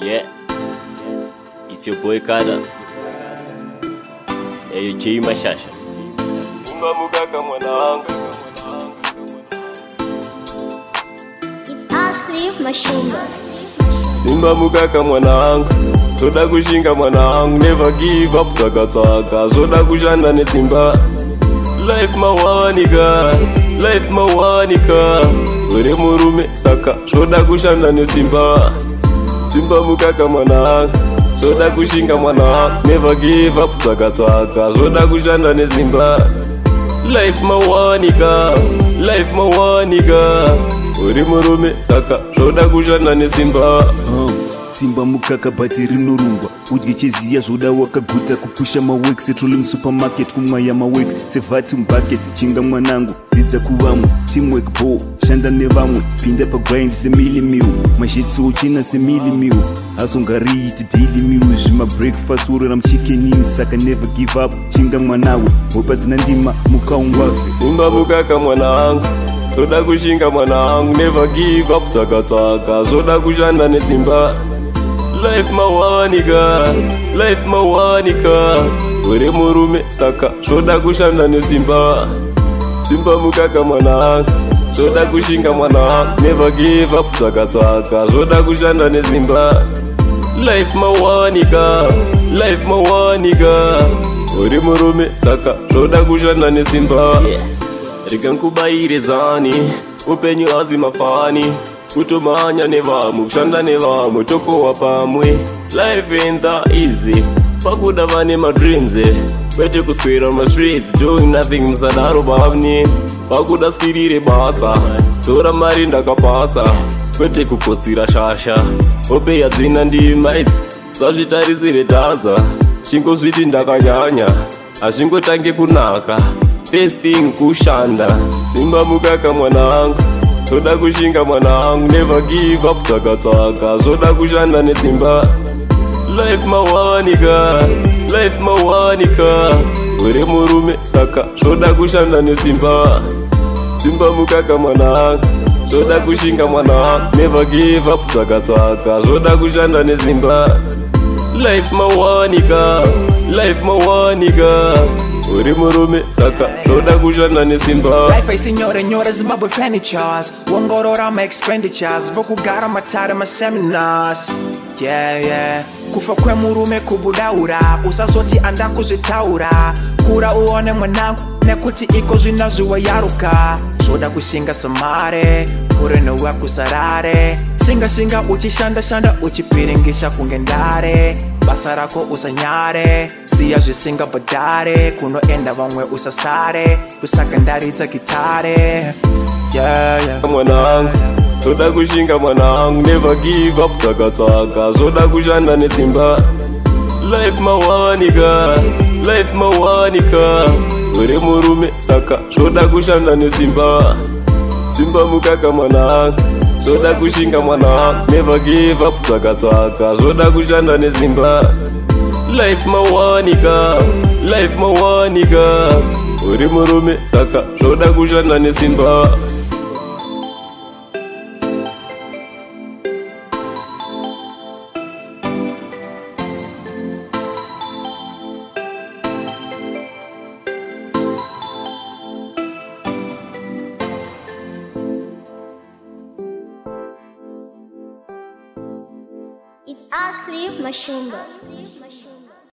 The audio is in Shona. yeah it's your boy kada eyo j mashasha ungamugaga mwana wangu simba mukaka mwana wangu zoda kushinga mwana wangu neve give up tsvakatsvaka zoda kushanda nesimba life mawanika life mawanika uri murume saka zvoda kushanda nesimba simba mukaka mwanaanga zvoda kushinga mwanaanga nevagiva kutsvakatsvaka zvoda kushanda nesimba life mawanika life mawanika uri murume saka zvoda kushanda nesimba oh tsimba mukaka bhati rinorungwa kudye cheziya zvoda wakaguta kupusha maworks setrolling supermarket kumwaya maworks sevatum bucket chinga mwanangu dzidza kuvamwe teamwork ball shanda nevamwe pinda pagrind semilimil mashetiso uchena semilimil hazongariiti daily mil zvimabreakfast worora muchikenin saka never give up chinga mwanawe hopa dzina ndima mukaungwasimba mukaka mwana wangu zoda kushinga mwana wangu never give up tsvakatsvaka zoda kushanda nesimba life mawanika life mawanika uri murume saka zvoda kushanda nesimba simba mukaka mwana angu zvoda kushinga mwana angu never give up tsvakatsvaka zvoda kushanda nesimba life mawanika life mawanika uri murume saka zvoda kushanda nesimba yeah. rikankubayire zani upenyu azi mafani kutomanya nevamwe kushanda nevamwe tokowa pamwe life in the easy pakuda vane madreams eh. kwete kuswera mumastreets doing nothing musadaro bavni pakuda swirire basa tora mari ndakapasa kwete kukotsira shasha hope yadzina ndimaidz sazvitarisire dhaza chingozviti ndakanyanya hazvingotange kunaka first thing kushanda simba mukaka mwanangu zoda kushinga mwanangu neve give up tsakatsaka zoda kushanda netsimba life mawanika life mawanika uri murume saka zvoda kushanda nesimba simba mukaka mwanangu zoda kushinga mwanangu neve give up tsakatsaka zoda kushanda nesimba life mawanika life mawanika uri murume saka toda kushanda nesimba yeah yeah kufa kwemurume kubudaura usazoti andakuzvitaura kura uone mwanangu nekuti iko zvinazviwa yaruka zvoda kushinga samare kurenowa kusarare shinga shinga uchishanda shanda uchipiringisha kunge ndare basa rako usanyare siya zvisingabhadhare kunoenda vamwe usasare kusaka ndaridza gitare mwanangu zoda kushinga mwanangu nevagiva kutsvakatsvaka zoda kushanda nesimba life mawanika life mawanika yeah uri murume saka zvoda kushanda nesimba simba mukaka mwana angu zvoda kushinga mwana angu nevagiva kutsvakatsvaka zvoda kushanda nesimba life mawanika life mawanika uri murume saka zvoda kushanda nesimba It's Ashley Mashumba.